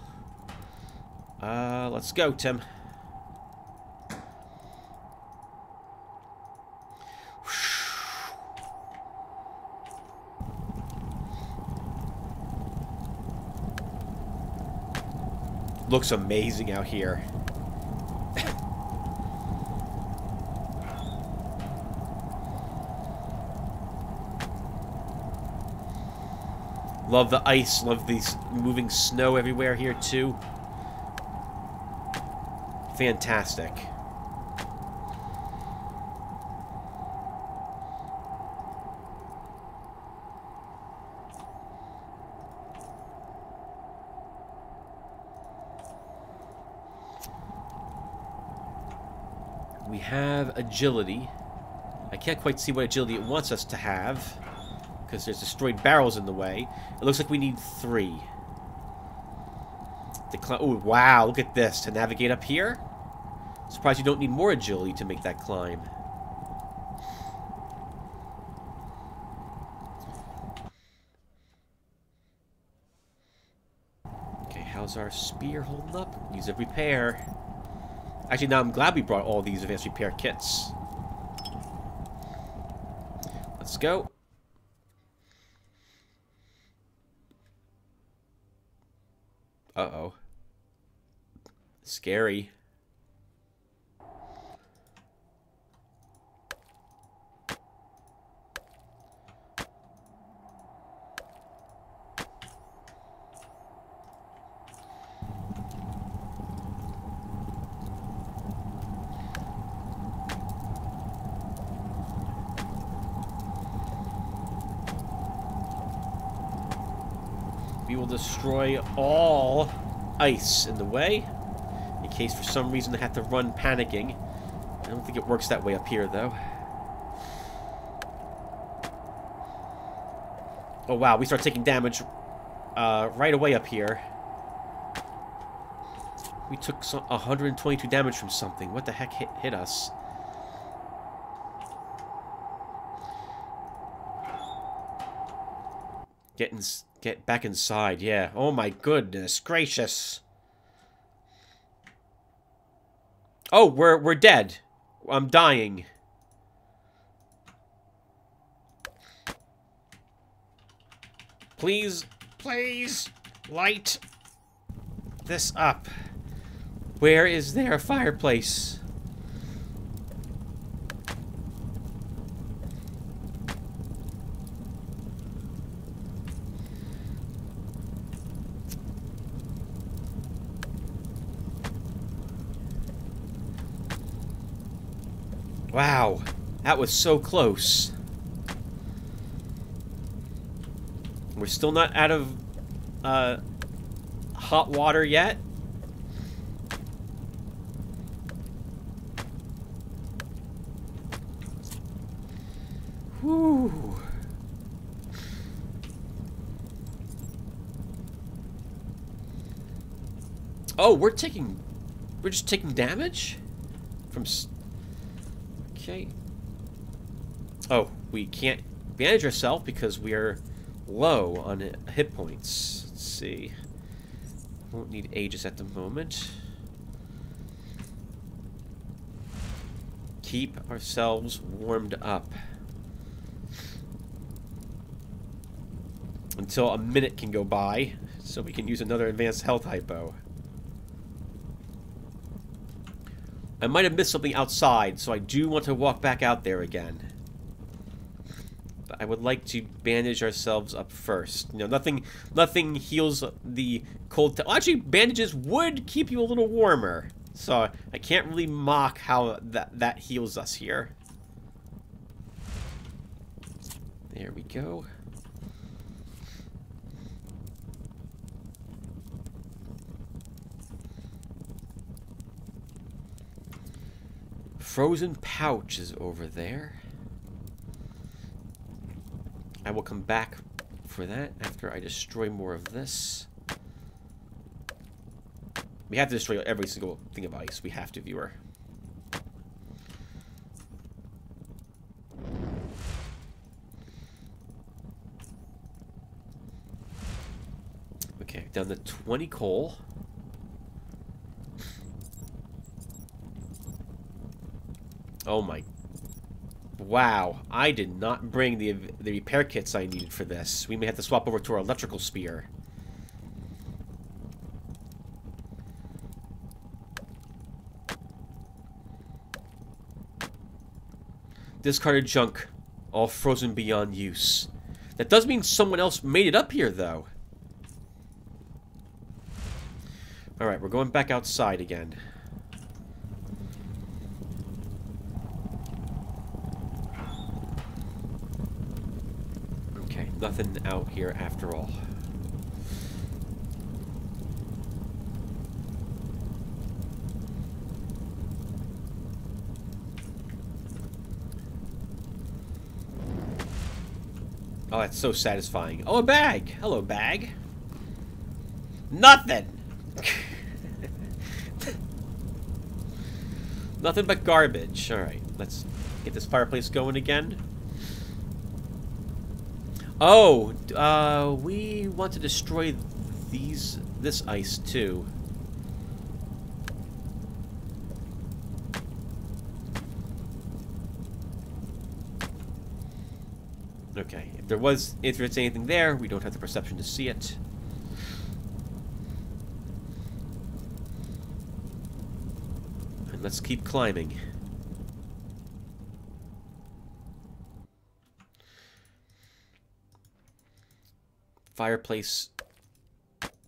Uh, let's go, Tim. Looks amazing out here. Love the ice. Love the moving snow everywhere here, too. Fantastic. We have agility. I can't quite see what agility it wants us to have because there's destroyed barrels in the way. It looks like we need three. Oh, wow, look at this. To navigate up here? Surprised you don't need more agility to make that climb. Okay, how's our spear holding up? Use a repair. Actually, now I'm glad we brought all these advanced repair kits. Let's go. Uh-oh. Scary. Will destroy all ice in the way. In case for some reason they have to run panicking. I don't think it works that way up here, though. Oh, wow. We start taking damage uh, right away up here. We took some, 122 damage from something. What the heck hit, hit us? Getting Get back inside, yeah. Oh my goodness gracious. Oh, we're we're dead. I'm dying. Please, please, light this up. Where is there a fireplace? Wow, that was so close. We're still not out of uh, hot water yet. Whew. Oh, we're taking... We're just taking damage? From... Okay. Oh, we can't bandage ourselves because we are low on hit points. Let's see. Won't need Aegis at the moment. Keep ourselves warmed up. Until a minute can go by, so we can use another advanced health hypo. I might have missed something outside, so I do want to walk back out there again. But I would like to bandage ourselves up first. You know, nothing, nothing heals the cold. Well, actually, bandages would keep you a little warmer. So I can't really mock how that that heals us here. There we go. Frozen pouch is over there. I will come back for that after I destroy more of this. We have to destroy every single thing of ice. We have to, viewer. Okay, down to 20 coal. Oh my... Wow, I did not bring the, the repair kits I needed for this. We may have to swap over to our electrical spear. Discarded junk, all frozen beyond use. That does mean someone else made it up here, though. Alright, we're going back outside again. nothing out here after all. Oh, that's so satisfying. Oh, a bag! Hello, bag. Nothing! (laughs) Nothing but garbage. Alright, let's get this fireplace going again. Oh, uh, we want to destroy these, this ice too. Okay, if there was, if there's anything there, we don't have the perception to see it. And let's keep climbing. Fireplace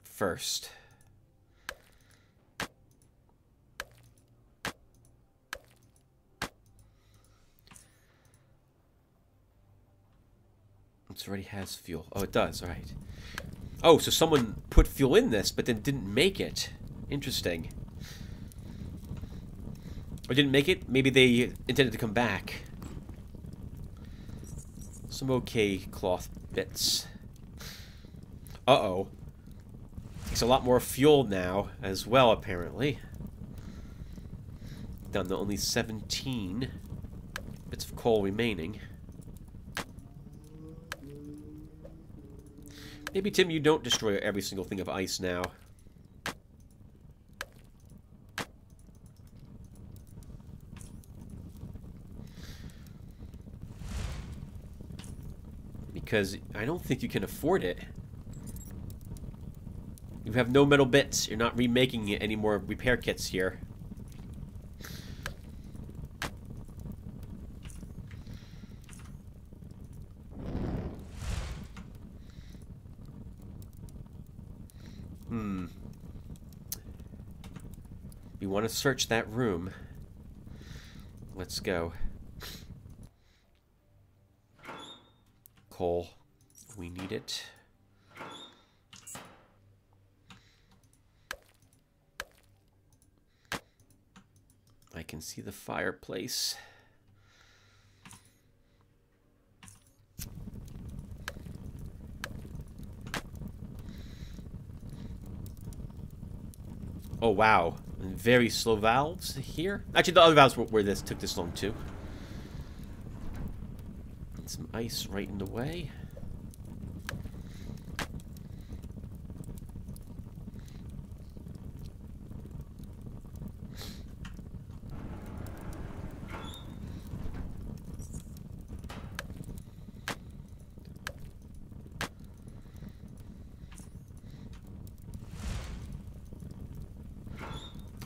first. It already has fuel. Oh, it does. All right. Oh, so someone put fuel in this, but then didn't make it. Interesting. Or didn't make it? Maybe they intended to come back. Some okay cloth bits. Uh-oh. Takes a lot more fuel now as well, apparently. Down to only 17 bits of coal remaining. Maybe, Tim, you don't destroy every single thing of ice now. Because I don't think you can afford it. You have no metal bits. You're not remaking any more repair kits here. Hmm. We want to search that room. Let's go. Coal. We need it. I can see the fireplace. Oh, wow. Very slow valves here. Actually, the other valves were where this took this long, too. And some ice right in the way.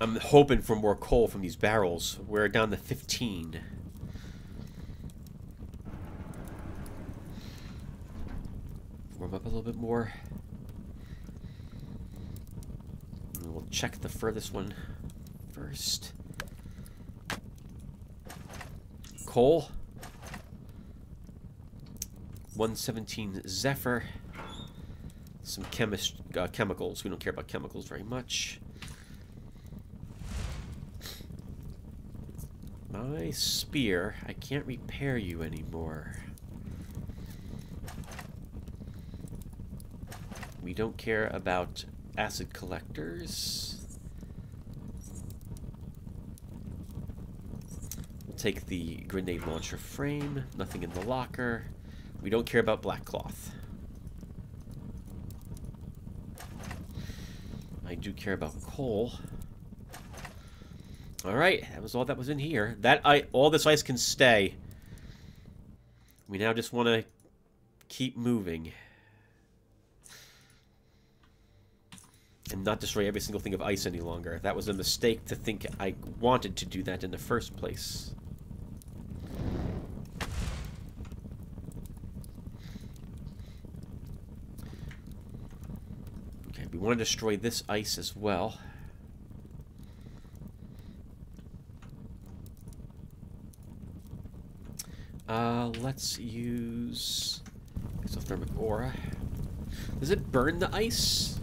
I'm hoping for more coal from these barrels. We're down to 15. Warm up a little bit more. And we'll check the furthest one first. Coal. 117 Zephyr. Some chemist uh, chemicals. We don't care about chemicals very much. My spear, I can't repair you anymore. We don't care about acid collectors. We'll take the grenade launcher frame. Nothing in the locker. We don't care about black cloth. I do care about coal. All right, that was all that was in here. That I all this ice can stay. We now just want to keep moving. And not destroy every single thing of ice any longer. That was a mistake to think I wanted to do that in the first place. Okay, we want to destroy this ice as well. Let's use exothermic aura. Does it burn the ice?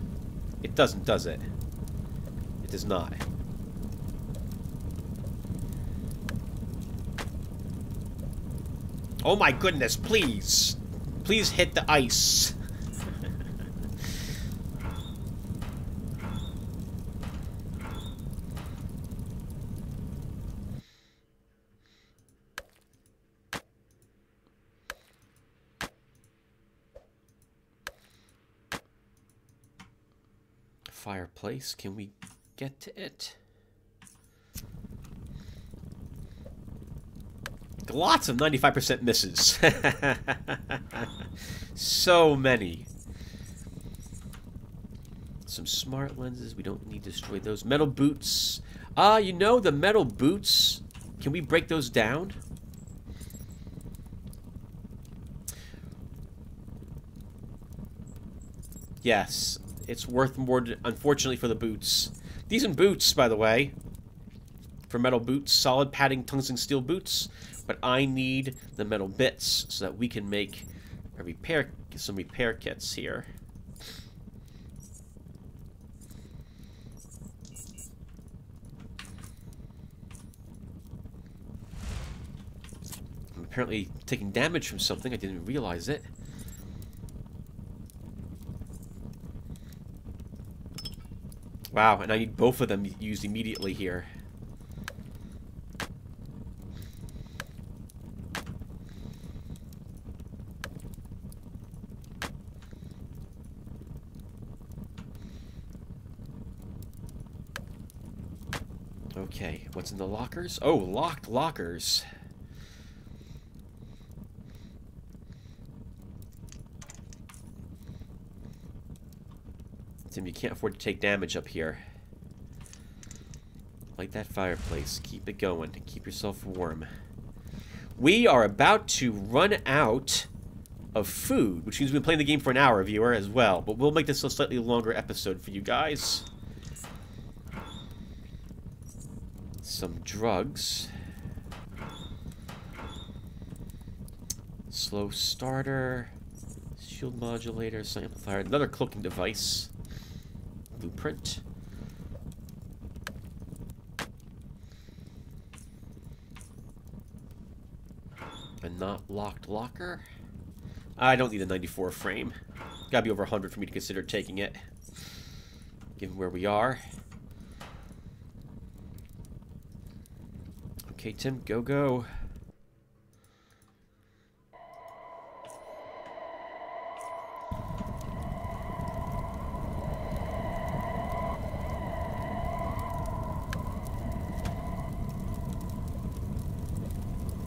It doesn't, does it? It does not. Oh my goodness, please! please hit the ice. Fireplace, can we get to it? Lots of 95% misses. (laughs) so many. Some smart lenses. We don't need to destroy those. Metal boots. Ah, uh, you know, the metal boots. Can we break those down? Yes. It's worth more, unfortunately, for the boots. Decent boots, by the way. For metal boots. Solid padding tungsten steel boots. But I need the metal bits so that we can make a repair some repair kits here. I'm apparently taking damage from something. I didn't realize it. Wow, and I need both of them used immediately here. Okay, what's in the lockers? Oh, locked lockers. You can't afford to take damage up here. Light that fireplace. Keep it going. Keep yourself warm. We are about to run out of food, which means we've been playing the game for an hour, viewer, as well. But we'll make this a slightly longer episode for you guys. some drugs. Slow starter, shield modulator, amplifier, another cloaking device, blueprint. A not locked locker. I don't need a 94 frame. Gotta be over 100 for me to consider taking it, given where we are. Okay, Tim, go, go.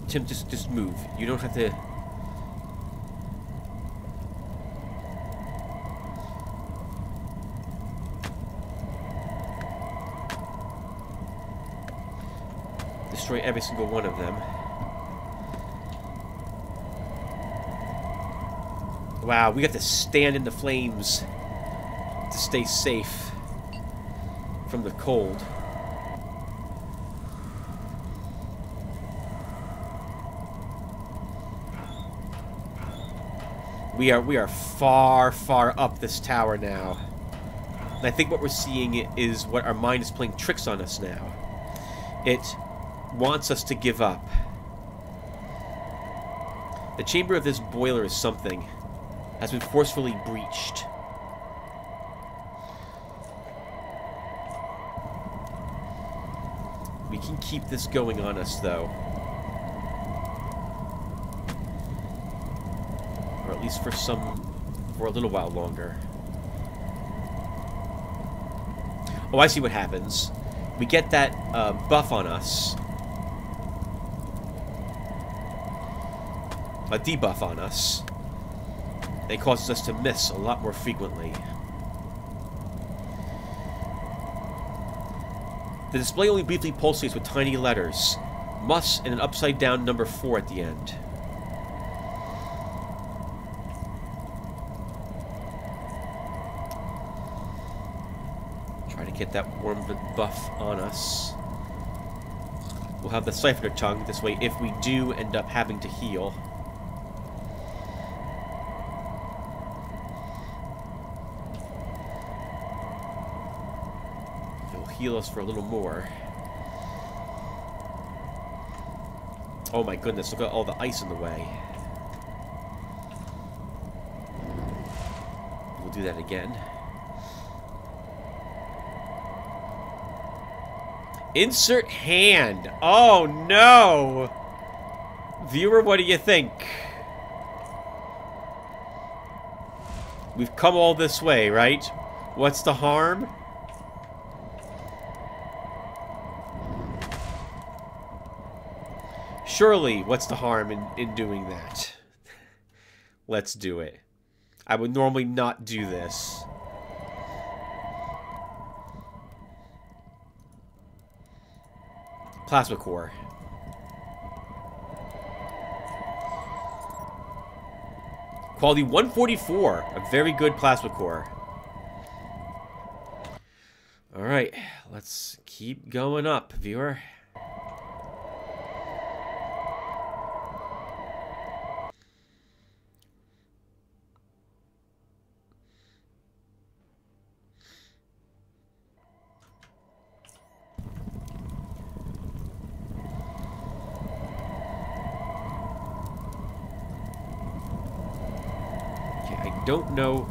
Tim, just just move. You don't have to destroy every single one of them. Wow, we have to stand in the flames to stay safe from the cold. We are we are far, far up this tower now. And I think what we're seeing is what our mind is playing tricks on us now. It wants us to give up. The chamber of this boiler is something has been forcefully breached. We can keep this going on us, though. Or at least for some... for a little while longer. Oh, I see what happens. We get that uh, buff on us, a debuff on us. It causes us to miss a lot more frequently. The display only briefly pulsates with tiny letters. Must and an upside down number 4 at the end. Get that warm buff on us. We'll have the Siphoner tongue, this way if we do end up having to heal. It'll heal us for a little more. Oh my goodness, look at all the ice in the way. we'll do that again. Insert hand. Oh, no. Viewer, what do you think? We've come all this way, right? What's the harm? Surely, what's the harm in, in doing that? Let's do it. I would normally not do this. Plasma core. Quality 144. A very good plasma core. Alright, let's keep going up, viewer. don't know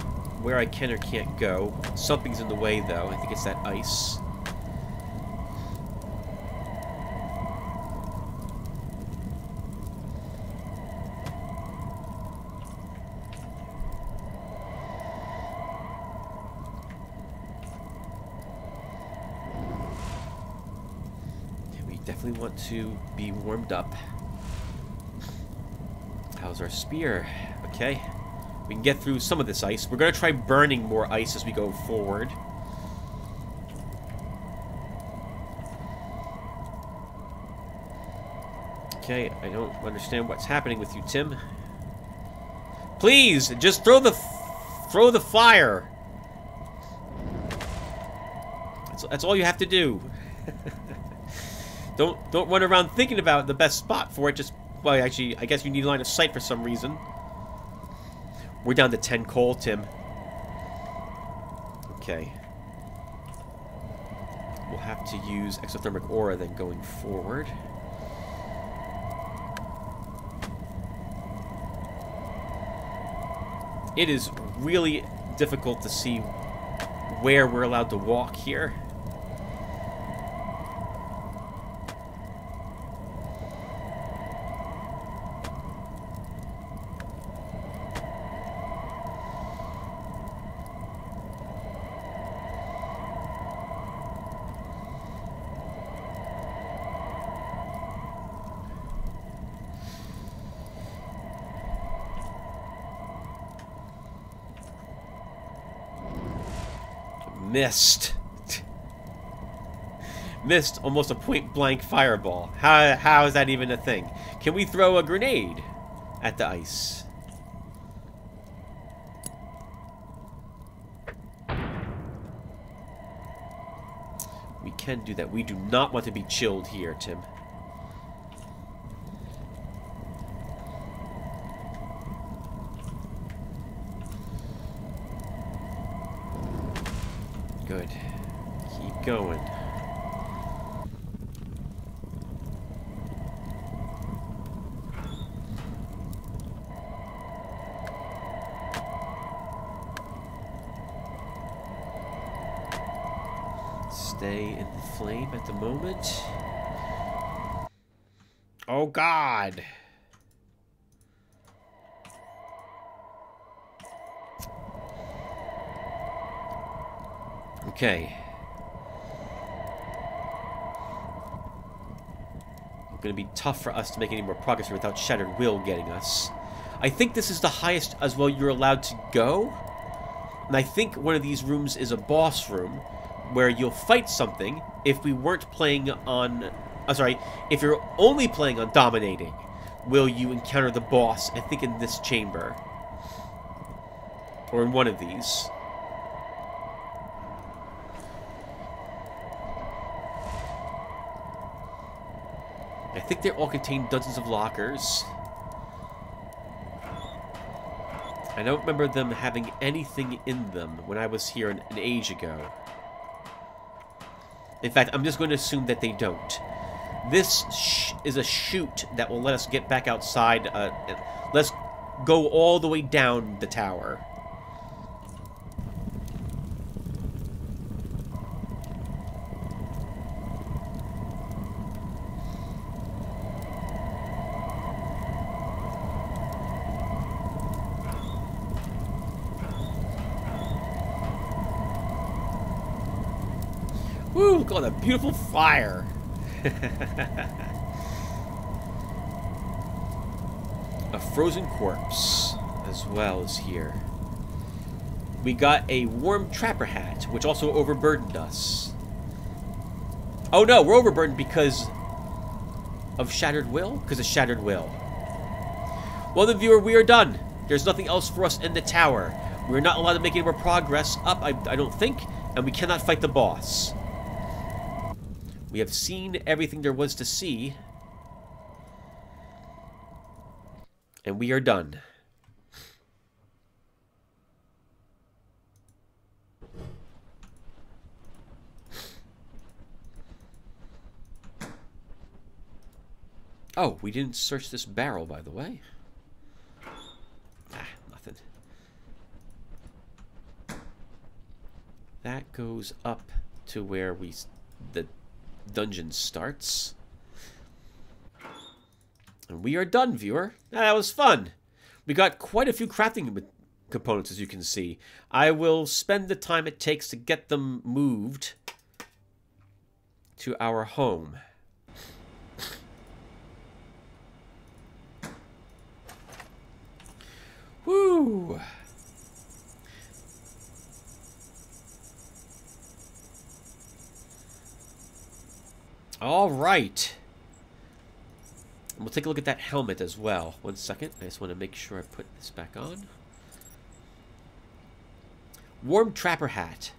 where I can or can't go. Something's in the way, though. I think it's that ice. we definitely want to be warmed up. How's our spear? Okay. We can get through some of this ice. We're going to try burning more ice as we go forward. Okay, I don't understand what's happening with you, Tim. Please, just throw the throw the fire. That's, that's all you have to do. (laughs) don't don't run around thinking about the best spot for it. Just well, actually, I guess you need line of sight for some reason. We're down to 10 coal, Tim. Okay. We'll have to use exothermic aura then going forward. It is really difficult to see where we're allowed to walk here. Missed. Missed almost a point-blank fireball. How, how is that even a thing? Can we throw a grenade at the ice? We can do that. We do not want to be chilled here, Tim. Good. Keep going. Stay in the flame at the moment. Oh god! Okay. Going to be tough for us to make any more progress without Shattered Will getting us. I think this is the highest as well you're allowed to go. And I think one of these rooms is a boss room where you'll fight something if we weren't playing on... Uh, sorry, if you're only playing on Dominating, will you encounter the boss, I think in this chamber. Or in one of these. I think they all contain dozens of lockers. I don't remember them having anything in them when I was here an, an age ago. In fact, I'm just going to assume that they don't. This is a chute that will let us get back outside. Uh, let's go all the way down the tower. Woo, look at all that beautiful fire. (laughs) a frozen corpse as well as here. We got a warm trapper hat, which also overburdened us. Oh no, we're overburdened because of Shattered Will? Because of Shattered Will. Well then, viewer, we are done. There's nothing else for us in the tower. We're not allowed to make any more progress up, I, I don't think, and we cannot fight the boss. We have seen everything there was to see. And we are done. Oh, we didn't search this barrel, by the way. Ah, nothing. That goes up to where we the dungeon starts. And we are done, viewer. That was fun. We got quite a few crafting components, as you can see. I will spend the time it takes to get them moved to our home. Woo! All right. We'll take a look at that helmet as well. One second. I just want to make sure I put this back on. Warm Trapper Hat.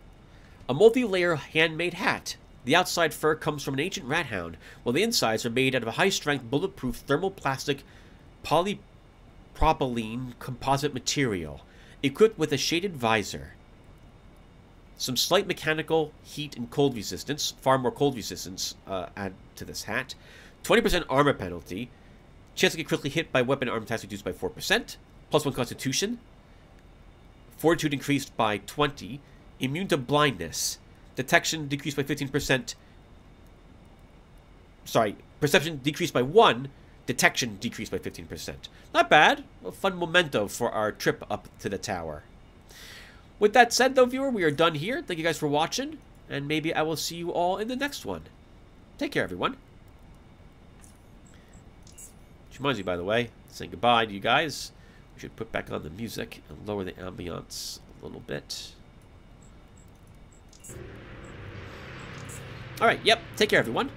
A multi-layer handmade hat. The outside fur comes from an ancient rat hound, while the insides are made out of a high-strength, bulletproof thermoplastic polypropylene composite material, equipped with a shaded visor. Some slight mechanical heat and cold resistance, far more cold resistance uh, add to this hat. 20% armor penalty. Chance to get critically hit by weapon arm attacks reduced by 4%. Plus 1 constitution. Fortitude increased by 20. Immune to blindness. Detection decreased by 15%. Sorry, perception decreased by 1. Detection decreased by 15%. Not bad. A fun memento for our trip up to the tower. With that said, though, viewer, we are done here. Thank you guys for watching, and maybe I will see you all in the next one. Take care, everyone. Which reminds me, by the way, saying goodbye to you guys. We should put back on the music and lower the ambiance a little bit. Alright, yep. Take care, everyone.